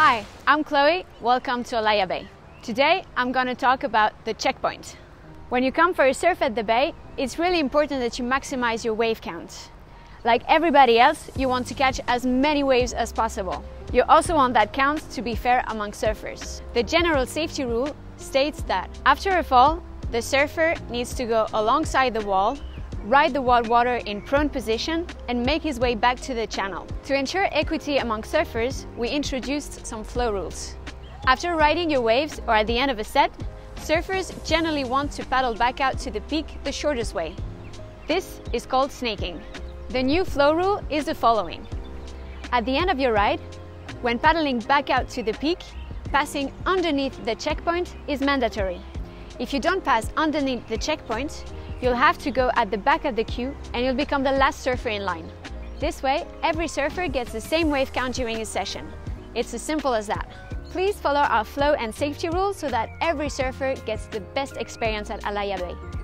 Hi, I'm Cloé. Welcome to Alaïa Bay. Today I'm going to talk about the checkpoint. When you come for a surf at the bay, it's really important that you maximize your wave count. Like everybody else, you want to catch as many waves as possible. You also want that count to be fair among surfers. The general safety rule states that after a fall, the surfer needs to go alongside the wall ride the wild water in prone position and make his way back to the channel. To ensure equity among surfers, we introduced some flow rules. After riding your waves or at the end of a set, surfers generally want to paddle back out to the peak the shortest way. This is called snaking. The new flow rule is the following. At the end of your ride, when paddling back out to the peak, passing underneath the checkpoint is mandatory. If you don't pass underneath the checkpoint, You'll have to go at the back of the queue and you'll become the last surfer in line. This way, every surfer gets the same wave count during his session. It's as simple as that. Please follow our flow and safety rules so that every surfer gets the best experience at Alaïa Bay.